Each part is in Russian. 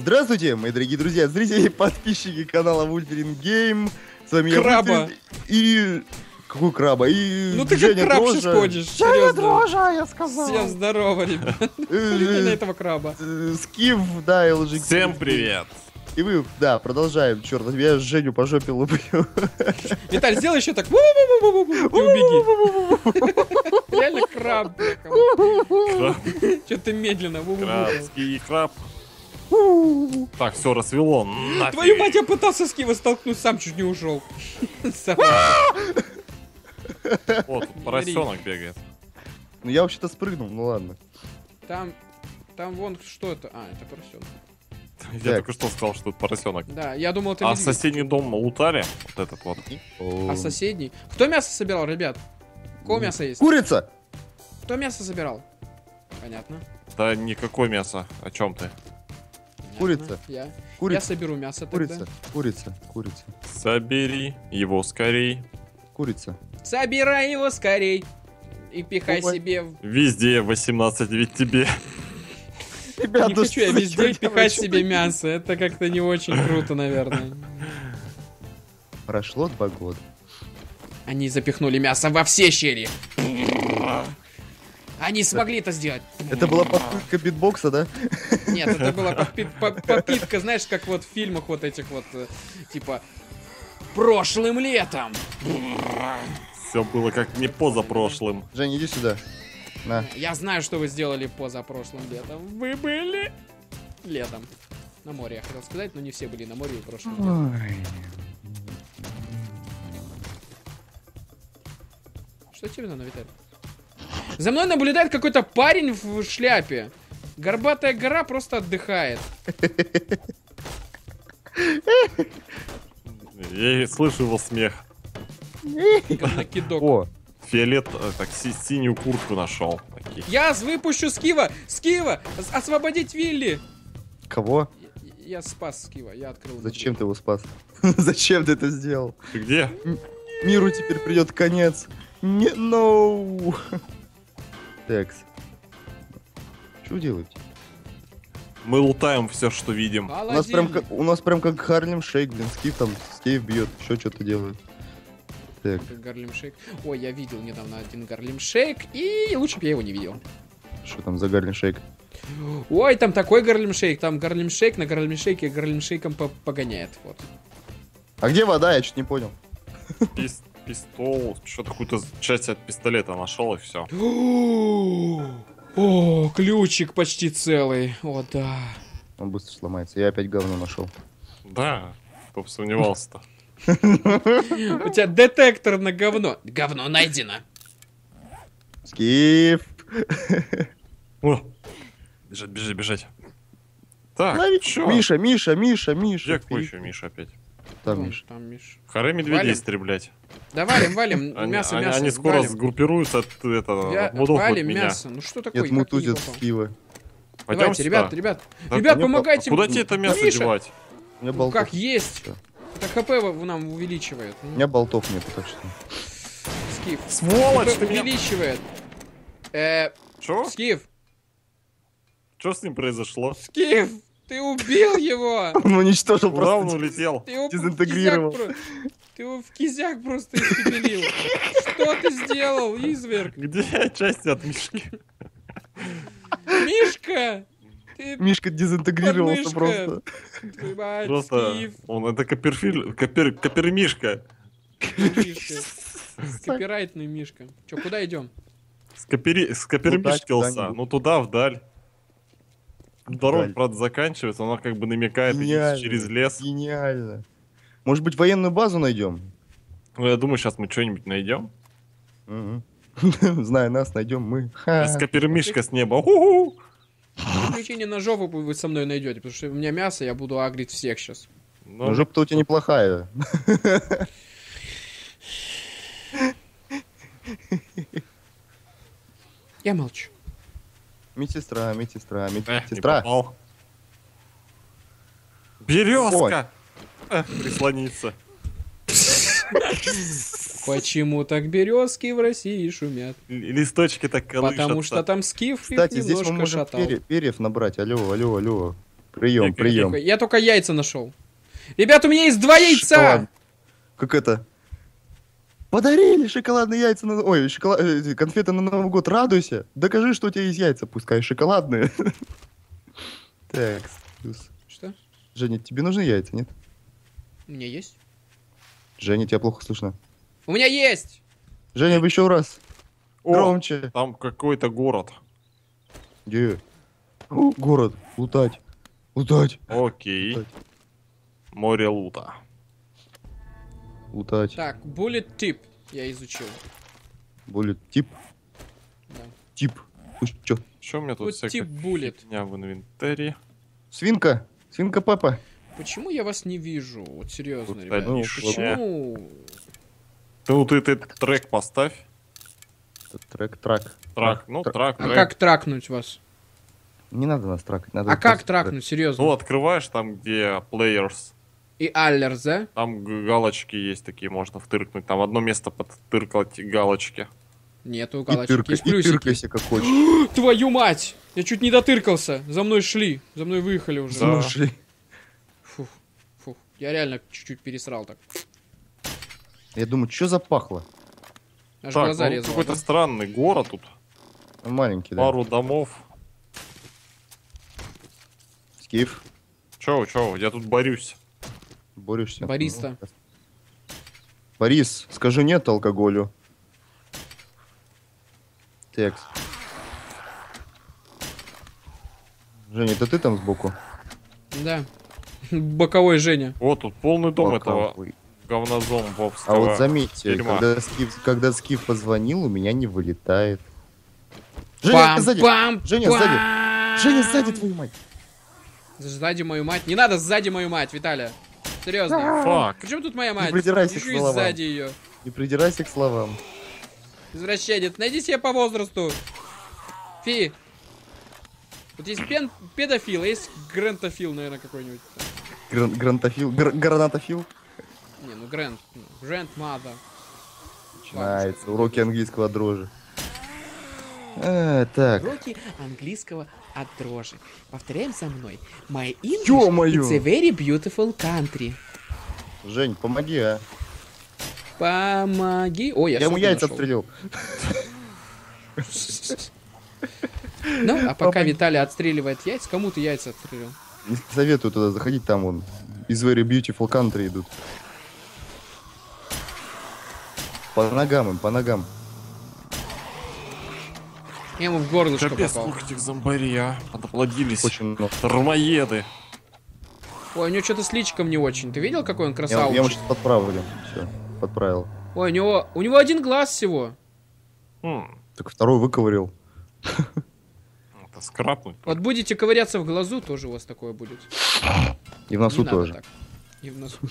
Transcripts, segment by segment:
Здравствуйте, мои дорогие друзья, зрители и подписчики канала Вульферин Гейм. С вами я Краба. Вульферин и... Какой краба? И Ну ты как Женя краб Дрожжа. сейчас ходишь, Женя. Дрожжа, я сказал. Всем здорово, ребят. Э, Смотрите на этого краба. э, Скиф, да, LG. Всем привет! И мы, да, продолжаем. Черт, я Женю по жопе луплю. Виталь, сделай еще так. И убеги. Реально краб. Краб, Че ты медленно. крабский краб. Так, все рассвело. нафиг. Твою мать, я пытался с Кива столкнуть, сам чуть не ушел. Вот, тут поросенок бегает. Ну я вообще-то спрыгнул, ну ладно. Там, там вон что это. А, это поросенок. Я только что сказал, что тут поросенок. Да, я думал, это А медведь. соседний дом лутали? Вот этот вот. А соседний? Кто мясо собирал, ребят? У кого мясо есть? Курица! Кто мясо собирал? Понятно. Да никакое мясо. О чем ты? Курица. Я, я Курица, соберу мясо тогда. курица, курица, курица, Собери его скорей. курица. Собирай его скорей. И пихай Ой. себе. Везде 18, ведь тебе. Ребята, не хочу я везде пихать себе мясо. Это как-то не очень круто, наверное. Прошло два года. Они запихнули мясо во все щели. Они смогли это сделать. Это была попытка битбокса, да? Нет, это была попытка, знаешь, как вот в фильмах вот этих вот, э, типа, прошлым летом. Все было как не позапрошлым. Жень, иди сюда. На. Я знаю, что вы сделали позапрошлым летом. Вы были летом. На море, я хотел сказать, но не все были на море в прошлом летом. Что тебе надо, Виталий? За мной наблюдает какой-то парень в шляпе. Горбатая гора просто отдыхает. Я слышу его смех. Говнокидок. О, Фиолет, э, так, си- синюю куртку нашел. Я выпущу Скива! Скива! Ос- Освободить Вилли! кого? Я- Я спас Скива, я открыл. Зачем ты его спас? Зачем ты это сделал? Ты где? Миру теперь придет конец. Не, no. Текс. Что вы делаете? Мы лутаем все, что видим. У нас прям как, у нас прям как Харлем Шейк, блин, Скиф там, Скиф бьет, еще что-то делает. Так, Как Гарлем Шейк. Ой, я видел недавно один Гарлем Шейк, и лучше бы я его не видел. что там за Гарлем Шейк? Ой, там такой Гарлем Шейк, там Гарлем Шейк на Гарлем Шейке Гарлем Шейком по- погоняет. Вот. А где вода? Я чуть не понял. Пис- пистол, что-то какую-то часть от пистолета нашел и все. О, ключик почти целый. О, да. Он быстро сломается. Я опять говно нашел. Да, кто бы сомневался-то. У тебя детектор на говно. Говно найдено. Скиф! О, бежать, бежать, бежать. Так, Лови. Миша, Миша, Миша, Миша. Где какой еще Миша опять? Там Миша. Там Миш. Харе медведей Валим? истреблять. Да валим, валим. Они, мясо, они- мясо. они скоро валим. сгруппируются от этого, Я- от мудов от валим меня. мясо. Ну что такое? Нет, мутузят? Скива. Пойдем Давайте, сюда. ребят, ребят. Да, ребят, пойдем, помогайте. Куда тебе это мясо Миша, девать? Меня Ну как есть. Всё. Это хп нам увеличивает. У меня болтов нет, так что. Скиф. Сволочь, ХП ты меня... увеличивает. Э, Чё? Скиф, Что с ним произошло? Скиф, ты убил его. Он уничтожил Куда он просто. улетел? Ты его Дезинтегрировал. про- Ты его в кизяк просто испепелил. Что ты сделал, изверг? Где части от Мишки? Мишка! Ты Мишка дезинтегрировался Подмышка. просто. мать, Просто Скиф. он это Копперфильд, Копер, Коппермишка. Мишка. Копирайтный Мишка. Че, куда идем? С, Копери... с Коппермишкился. куда-нибудь. Ну туда, вдаль. Дорога, Вдаль. правда, заканчивается, она как бы намекает идти Гениально. через лес. Гениально. Может быть, военную базу найдем? Ну, я думаю, сейчас мы что-нибудь найдем. Мгм. Зная нас, найдем мы. Ха. С неба. На жопу вы со мной найдете, потому что у меня мясо, я буду агрить всех сейчас. Ну, Ну, жопа-то у тебя неплохая. Я молчу. Медсестра, медсестра, медсестра. попал. Березка! Э, Прислониться. Почему так березки в России шумят? Листочки так колышатся. Потому что там скиф Кстати, их здесь мы немножко можем шатал. пере- перьев набрать. Алло, алло, алло. Прием, прием. Я только яйца нашел. Ребят, у меня есть два яйца! Шоколад. Как это? Подарили шоколадные яйца на... Ой, шоколад... э, конфеты на Новый год. Радуйся. Докажи, что у тебя есть яйца, пускай шоколадные. Так, плюс. Что? Женя, тебе нужны яйца, нет? У меня есть? Женя, тебя плохо слышно. У меня есть! Женя, еще раз. О, Громче. там какой-то город. Где? О, город. Лутать. Лутать. Окей. Лутать. Море лута. Лутать. Так, bullet tip я изучил. Более тип. Да. Тип. Ну чё? Что у меня тут Вот всякая тип буллет. фигня в инвентаре? Свинка. Свинка папа. Почему я вас не вижу? Вот серьезно, Тут ребят. Ну, Почему? Ну ты этот трек поставь. Это трек, трак. Трак, ну Тр- трак, А трек. как тракнуть вас? Не надо нас тракать. Надо А как тракнуть, серьезно? Ну открываешь там, где players. И Аллерс, да? Там галочки есть такие, можно втыркнуть. Там одно место подтыркать галочки. Нету И галочек, тыркай, есть и плюсики. тыркайся как хочешь. Твою мать! Я чуть не дотыркался. За мной шли. За мной выехали уже. Да. Слушай. Фух, фух. Я реально чуть-чуть пересрал так. Я думаю, что запахло? Аж так, глаза ну, резало. какой-то да? странный город тут. Он маленький, да. Пару домов. Скиф. Чё, чё, я тут борюсь. Борешься. Бориста. Ну, Борис, скажи нет алкоголю. Текст. Женя, это ты там сбоку? Да. Боковой Женя. Вот тут полный дом этого Боковой. говнозомбовского. А вот заметьте, когда Скиф, когда Скиф позвонил, у меня не вылетает. Женя, Пам, сзади! пам, Женя, пам. сзади! Женя, сзади, твою мать! Сзади мою мать. Не надо сзади мою мать, Виталя. Серьезно. Фак. Причем тут моя мать? придирайся к Еще и словам. сзади ее. Не придирайся к словам. Извращенец. Найди себе по возрасту. Фи. Вот есть пен- педофил, а есть грантофил, наверное, какой-нибудь. Гран- грантофил, гр- гранатофил. Не, ну грэнд. ну, Грэндмада. Начинается. Уроки английского дрожи. А, так. Уроки английского от дрожи. Повторяем за мной. My English Ё-моё! it's a very beautiful country. Жень, помоги, а. Помоги. Ой, я, Я ему яйца нашел. отстрелил. Ну, а пока. Виталий отстреливает яйца, кому ты яйца отстрелил? Не советую туда заходить, там вон. Из Very Beautiful Country идут. По ногам им, по ногам. Я ему в горлышко Капец, попал. сколько этих зомбарей, а. Подоплодились. Очень много. Тормоеды. Ой, у него что-то с личиком не очень. Ты видел, какой он Я, красавчик? я ему сейчас подправлю. Все, подправил. Ой, у него, у него один глаз всего. Хм, Так второй выковырил. это скрапнуть. Вот будете ковыряться в глазу, тоже у вас такое будет. И в носу Не надо тоже. так. И в носу.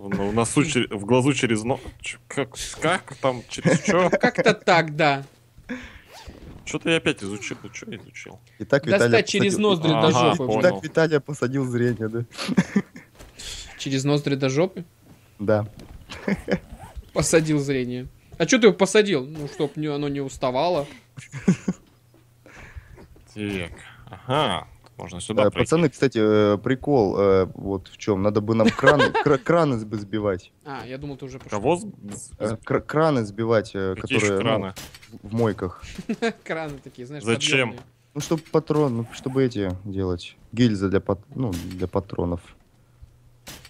В, в носу, в глазу через нос. Как, как там, через что? Как-то так, да. Что-то я опять изучил. Ну, что я изучил? Итак, Достать Виталия через посадил- ноздри Ага, до жопы. понял. Итак, Виталия посадил зрение, да? Через ноздри до жопы. Да. Посадил зрение. А что ты его посадил? Ну, чтоб не- оно не уставало. Так, ага. Можно сюда Да, пройти. пацаны, кстати, э, прикол э, вот в чем. Надо бы нам краны, кра- краны сб- сбивать. А, я думал, ты уже пошел. Кого? с- Э, кра- Краны сбивать, э, которые ну, в мойках. Краны такие, знаешь, Зачем? подъемные. Ну, чтобы патрон, ну, чтобы эти делать. Гильзы для, пат- ну, для патронов.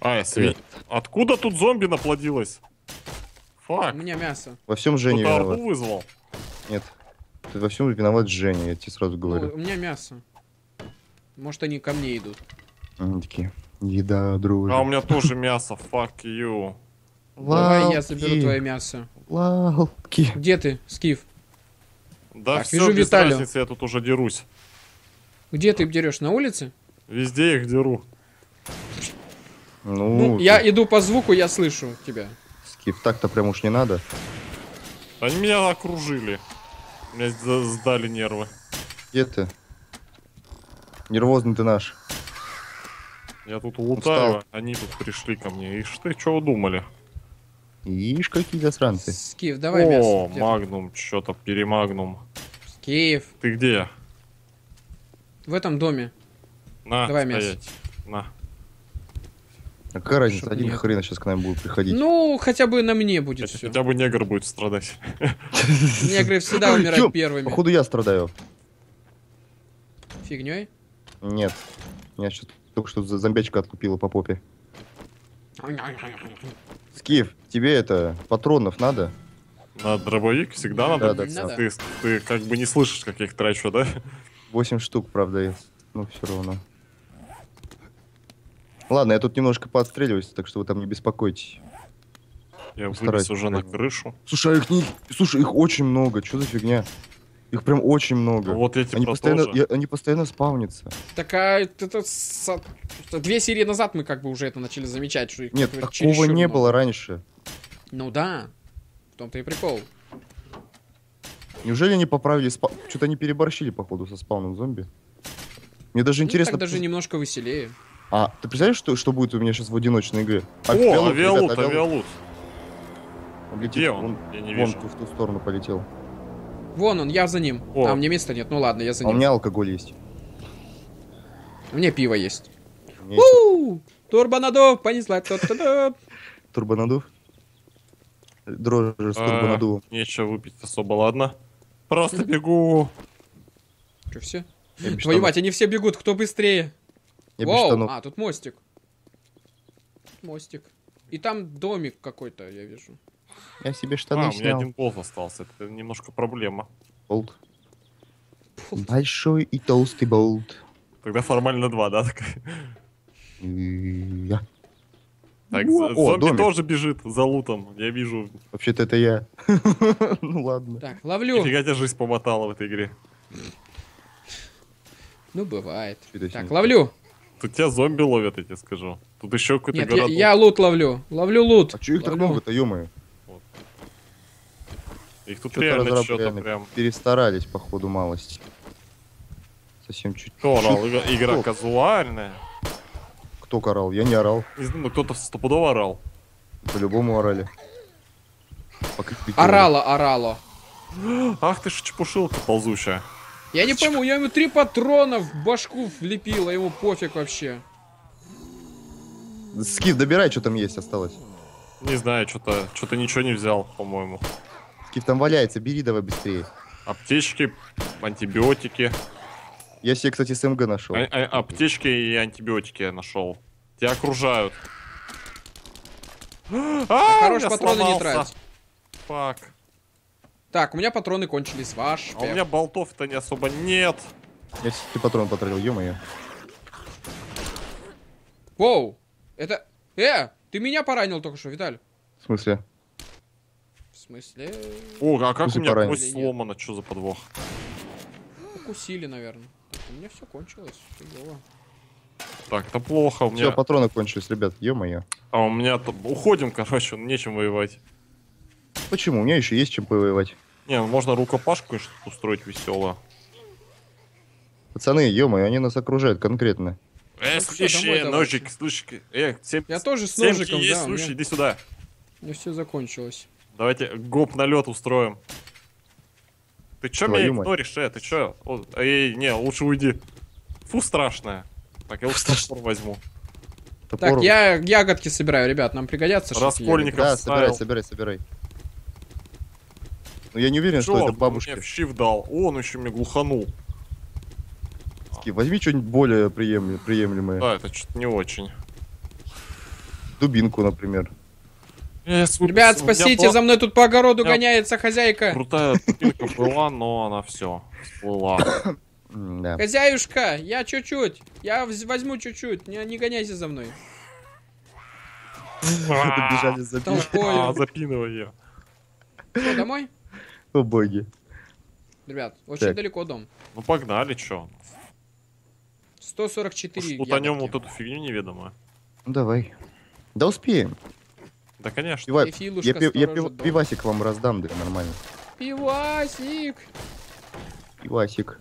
А, сви- Откуда тут зомби наплодилось? Фак. У меня мясо. Во всем Женя Кто-то виноват. арбу вызвал? Нет. Ты во всем виноват Женя, я тебе сразу Ну, говорю. у меня мясо. Может, они ко мне идут. Они такие, еда, дружи. А у меня тоже мясо, fuck you. Давай я заберу твое мясо. Лалки. Где ты, Скиф? Да Так, все, вижу без Виталию. разницы, я тут уже дерусь. Где ты дерешь? На улице? Везде их деру. Ну, Ну, я иду по звуку, я слышу тебя. Скиф, так-то прям уж не надо. Они меня окружили. Меня сда- сдали нервы. Где ты? Нервозный ты наш. Я тут лутаю, Устал. они тут пришли ко мне. И что, что думали? Ишь, какие засранцы. Скиф, давай О, мясо. Где ты? магнум, что-то перемагнум. Скиф. Ты где? В этом доме. На, Давай мясо. стоять. На. А какая разница, Чтоб один нет. хрена сейчас к нам будет приходить. Ну, хотя бы на мне будет Хотя, все. хотя бы негр будет страдать. Негры всегда умирают первыми. Походу я страдаю. Фигней. Нет. Меня сейчас только что за- зомбячка отлупила по попе. Скиф, тебе это, патронов надо? На дробовик всегда надо. Да, да, Надо. Ты, ты как бы не слышишь, как я их трачу, да? 8 штук, правда, есть. Ну, все равно. Ладно, я тут немножко поотстреливаюсь, так что вы там не беспокойтесь. Я Постараюсь, вылез уже на крышу. Слушай, а их не... Слушай, их очень много, что за фигня? Их прям очень много. Вот эти они, постоянно, тоже. я- они постоянно спавнятся. Так, а это с- две серии назад мы как бы уже это начали замечать, что их Нет, такого не много. было раньше. Ну да. В том-то и прикол. Неужели они поправили спа... Что-то они переборщили, походу, со спауном зомби. Мне даже Ну, интересно... так даже немножко веселее. А, ты представляешь, что, что будет у меня сейчас в одиночной игре? О, Авиалут, авиалут, ребята, авиалут. Он летит, Где он? Я не вон вижу. в ту сторону полетел. Вон он, я за ним. О. А, мне места нет. Ну ладно, я за А у ним. меня алкоголь есть. У меня пиво есть. У меня есть У! Турбонадув, понесла. Турбонадув. Дрожжи с А, турбонадувом. Нечего выпить особо, ладно? Просто бегу. Что, все? Твою мать, они все бегут, кто быстрее? Я Воу, а, тут мостик. Мостик. И там домик какой-то, я вижу. Я себе штаны А, у меня снял. один болт остался. Это немножко проблема. Болт. Большой и толстый болт. Тогда формально два, да? такая? И я. Так, О, зомби домик. тоже бежит за лутом. Я вижу. Вообще-то это я. Ну ладно. Так, ловлю. Нифига тебя жизнь помотала в этой игре. Ну, бывает. Так, ловлю. Тут тебя зомби ловят, я тебе скажу. Тут еще какой-то Нет, я, я лут ловлю. Ловлю лут. А чё их так много-то, ё Их тут реально что-то прям... Перестарались, походу, малость. Совсем чуть. Кто орал? Игра, игра Кто? казуальная. Кто орал? Я не орал. Не знаю, ну кто-то стопудово орал. По-любому орали. Орало, орало. Ах ты ж чепушилка ползущая. Я не пойму, я ему три патрона в башку влепил, а ему пофиг вообще. Скиф, добирай, что там есть осталось. Не знаю, что-то что-то ничего не взял, по-моему. Скиф там валяется, бери давай быстрее. Аптечки, антибиотики. Я себе, кстати, СМГ нашел. А- а- аптечки и антибиотики я нашел. Тебя окружают. А, Хорош я патроны не трать. Фак. Так, у меня патроны кончились, ваш. А у меня болтов-то не особо нет. Я все патрон потратил, ё-моё. Воу, это... Э, ты меня поранил только что, Виталь. В смысле? Смысле? О, а как Слушай, у меня поранил. кость сломана? Что за подвох? Укусили, наверное. Так, у меня все кончилось. Фигово. Так, это плохо. У Все, меня... патроны кончились, ребят, ё-моё. А у меня... там- Уходим, короче, нечем воевать. Почему? У меня еще есть чем повоевать. Не, ну можно рукопашку, конечно, устроить весело. Пацаны, ё-моё, они нас окружают конкретно. Э, Ну, слушай, домой ножик, слушай, э, семь, Я тоже с ножиком, есть, да, слушай, меня, иди сюда. у меня все закончилось. Давайте гоп на лед устроим. Ты чё Твою меня игноришь, э? Ты чё? О, Эй, не, лучше уйди. Фу, страшная. Так, я лучше топор возьму. Топор. Так, я ягодки собираю, ребят, нам пригодятся шишки Раскольник. Да, собирай, собирай, собирай. Но я не уверен, что Чё, это он бабушки. мне в щиф дал. О, он еще мне глуханул. Скиф, Возьми что-нибудь более приемле- приемлемое. Да, это что-то не очень. Дубинку, например. Ребят, спасите, была за мной тут по огороду гоняется хозяйка. Крутая тупинка была, но она все всплыла. Да. Хозяюшка, я чуть-чуть. Я возьму чуть-чуть. Не, не гоняйся за мной. Добежали за А, ее. Что, домой? О боги. Ребят, очень Так. далеко дом. Ну погнали, чё. 144 Лутанем вот ягодки. эту фигню неведомую. Ну давай. Да успеем. Да, конечно. Пива- Я, пи- я пив- пивасик вам раздам, да нормально. Пивасик. Пивасик.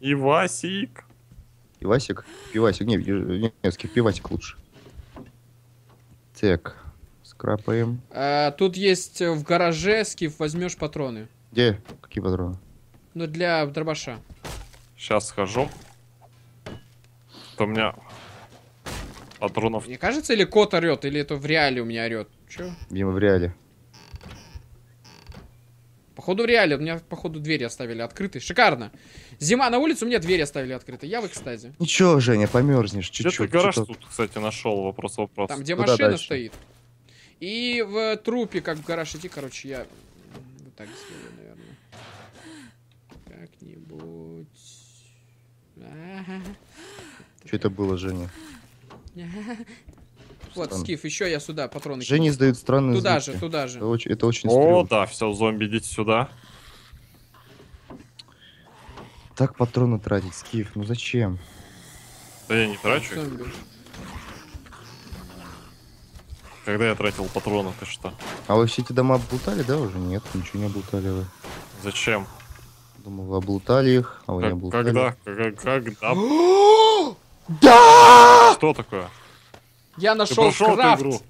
И Васик. Пивасик? Пивасик. Не, не, не, Скиф, пивасик лучше. Так. Скрапаем. А, тут есть в гараже, Скиф, возьмешь патроны. Где? Какие патроны? Ну, для дробаша. Сейчас схожу. То у меня патронов... Мне кажется, или кот орет, или это в реале у меня орет. Че? Видимо, в реале. Походу в реале, у меня походу двери оставили открыты. Шикарно. Зима на улице, у меня двери оставили открыты. Я в экстазе. Ничего, Женя, померзнешь Где ты чуть-чуть. гараж тут, кстати, нашел? Вопрос, вопрос. Там, где Куда машина дальше? стоит. И в трупе, как в гараж идти, короче, я вот так сделаю, наверное. Как-нибудь. Что это было, Женя? Вот. Скиф, еще я сюда патроны Женя издают странные Туда звуки. же, туда Это же. очень, это очень О, стрёмно. да, все, зомби, идите сюда. Так патроны тратить, Скиф, ну зачем? Да я не трачу. Зомби. Когда я тратил патроны, ты что? А вы все эти дома облутали, да, уже? Нет, ничего не облутали вы. Зачем? Думал, вы облутали их, а вы не Как- облутали. когда? Когда? Да! Что такое? Я Ты нашел крафт. игру?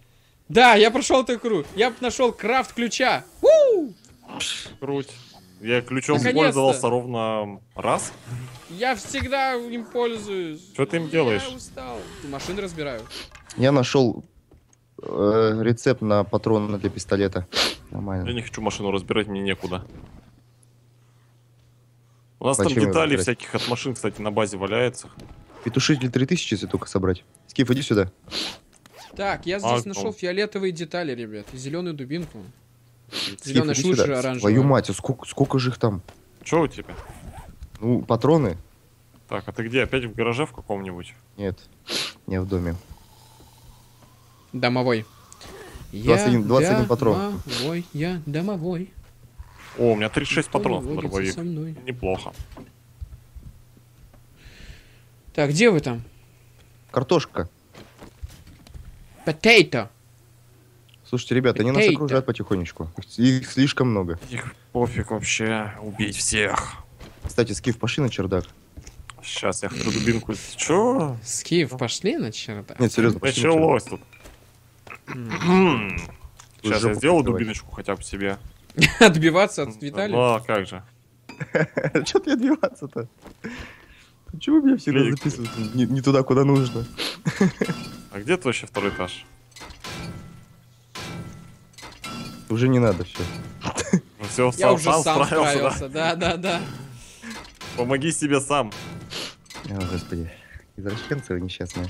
Да, я прошел эту игру. Я нашел крафт ключа. У! Круть. Я ключом пользовался ровно раз. Я всегда им пользуюсь. Что ты им делаешь? Я устал. Машины разбираю. Я нашел э, рецепт на патроны для пистолета. Нормально. Я не хочу машину разбирать, мне некуда. У нас Зачем там детали разбирать? всяких от машин, кстати, на базе валяются. Петушитель 3000, если только собрать. Скиф, иди сюда. Так, я А, здесь нашел ну. фиолетовые детали, ребят. И зеленую дубинку. Скиф, Зеленая иди лучше оранжевая. Твою мать, а сколько, сколько же их там? Что у тебя? Ну, патроны? Так, а ты где? Опять в гараже в каком-нибудь? Нет, не в доме. Домовой. 21 21 патрон. Домовой, я домовой. О, у меня 36 Кто патронов на дробовик. Неплохо. Так, где вы там? Картошка. Potato. Слушайте, ребята, они нас Potato. окружают потихонечку. Их- слишком много. Их пофиг вообще. Убить всех. Кстати, Скиф, пошли на чердак. Сейчас я хочу дубинку. Чё? Скиф, пошли на чердак. Нет, серьезно, пошли на чердак. Началось тут. Сейчас я сделаю дубиночку хотя бы себе. Отбиваться от Виталия? Ну, а как же. Че ты отбиваться-то? Чего меня всегда записывают не, не туда, куда нужно? А где ты вообще второй этаж? Уже не надо все. Все, Я сам, уже сам сам справился, да? справился. Да, да, да. Помоги себе сам. О, господи. Извращенцы вы несчастные.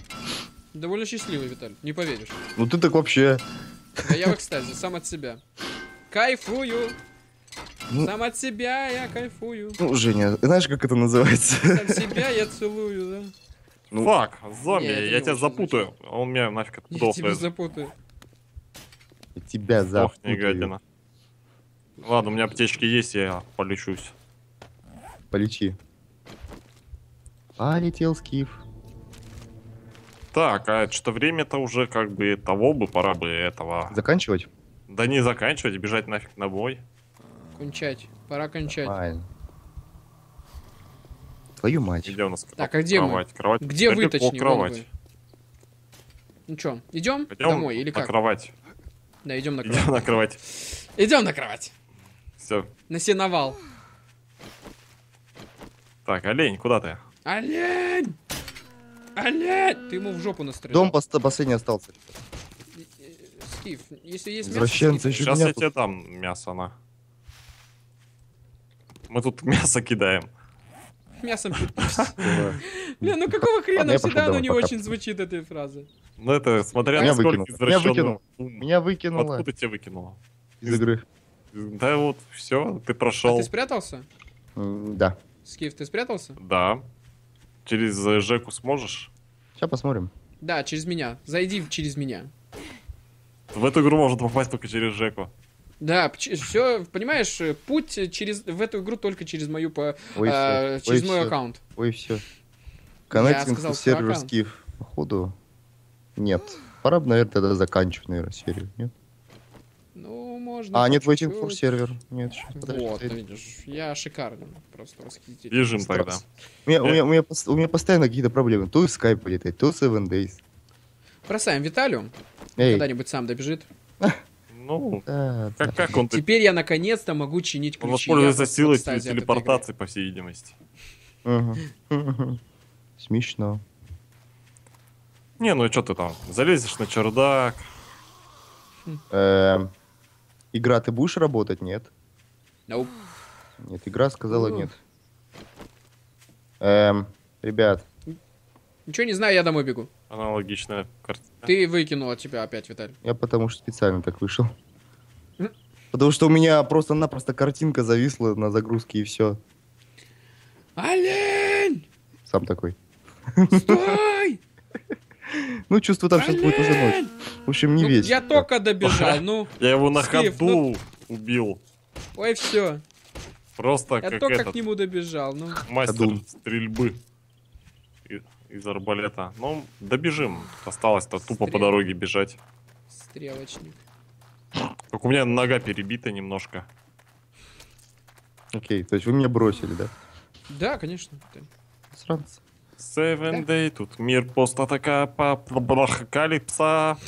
Довольно счастливый, Виталий. Не поверишь. Ну ты так вообще... Да я в экстазе, сам от себя. Кайфую. Ну, Сам от себя я кайфую. ну, Женя, знаешь, как это называется? Сам себя я целую, да. Ну, Фак, зомби, Не, это я тебя запутаю. А Он меня нафиг Я оттуда тебя запутаю. Тебя Ох, не запутаю. гадина. Ладно, у меня аптечки есть, я полечусь. Полечи. Полетел Скиф. Так, а что время-то уже как бы того бы, пора бы этого. Заканчивать? Да не заканчивать, бежать нафиг на бой. Кончать. Пора кончать. Правильно. Твою мать. Где у нас Так, а где мы? кровать? Кровать. Где вы, Далеко точнее, кровать. вы. Ну чё, идем Пойдем домой или на как? кровать. Да, идем на кровать. Идем на кровать. Идем на кровать. Все. На сеновал. Так, олень, куда ты? Олень! Олень! Ты ему в жопу настрелял. Дом пост- последний остался. Скиф, если есть мясо, Сейчас я тебе дам мясо, на. Мы тут мясо кидаем. Мясом. Бля, ну какого хрена всегда оно не очень звучит, этой фразы. Ну это, смотря Меня насколько выкинул. Меня выкинуло Откуда тебя выкинуло? из игры. Да вот, все, ты А прошел. ты спрятался? Да. Скиф, ты спрятался? Да. Через э, Жеку сможешь? Сейчас посмотрим. Да, через меня. Зайди через меня. В эту игру можно попасть только через Жеку. Да, все, понимаешь, э, путь через в эту игру только через мою по, Ой, э, всё. через Ой, мой всё. аккаунт. Ой, все. Коннектинг сказал, to сервер аккаунт. Скиф. Походу. Нет. Пора бы, наверное, тогда заканчивать, наверное, серию. Нет? Ну, можно. А, нет, waiting for сервер. Нет, щас, подожди. Вот, видишь, я шикарный, просто восхитительный. Бежим тогда. У меня, у, меня, у, меня, у меня постоянно какие-то проблемы. То Skype полетает, то Seven Days. Бросаем Виталию, Эй, когда-нибудь сам добежит. Ну, да, да. как, как он, Теперь я наконец-то могу чинить он ключи. воспользуется Я в силой этой телепортации, по всей видимости. Смешно. Не, ну и что ты там? Залезешь на чердак. Эм, Игра, ты будешь работать? Нет. Nope. Нет, игра сказала нет. Эм, ребят, Ничего не знаю, я домой бегу. Аналогичная картина. Ты выкинул от тебя опять, Виталий. я потому что специально так вышел. Потому что у меня просто-напросто картинка зависла на загрузке и все. Олень! Сам такой. Стой! Ну, чувствую, там сейчас будет уже ночь. В общем, не Ну, весь. Я только добежал, ну. Я его на ходу убил. Ой, все. Просто Я как только этот к нему добежал, ну. мастер стрельбы из арбалета. Ну, добежим. Осталось-то тупо по дороге бежать. Стрелочник. Как у меня нога перебита немножко. Окей, то есть вы меня бросили, да? Да, конечно. Сранцы. Seven Day, тут мир постатокалипса.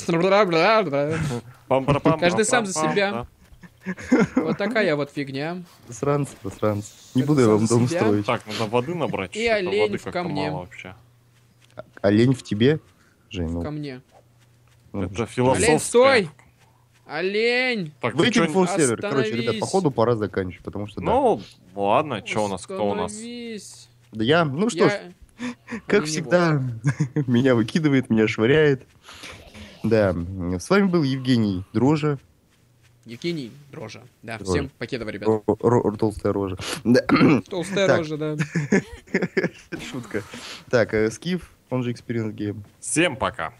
Каждый сам за себя. Вот такая вот фигня. Сранцы, сранцы. Не буду я вам дом строить. Так, надо воды набрать. И олень воды в как-то камне. мало вообще. Олень в тебе? Жень, ну... Ко мне. ну, Это философское. Олень, стой! Олень! Так, Выкинь фулл сервер. Короче, ребят, походу пора заканчивать, потому что да. Ну, ладно, что у нас, кто у нас? Да я, ну что ж, Я- как не всегда, меня выкидывает, меня швыряет. Да, с вами был Евгений Дрожа, Евгений Дрожа. Да, Дрожа. всем покедово, ребят. Ро- Ро- толстая рожа. Да, Толстая Так. рожа, да. шутка. Так, э, Скиф, он же Experience Game. Всем пока.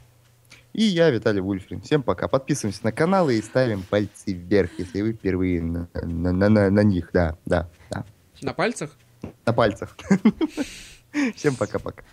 И я, Виталий Вульфрин. Всем пока. Подписываемся на каналы и ставим пальцы вверх, если вы впервые на, на, на- на- на них. Да, да, да. На пальцах? На пальцах. Всем пока-пока.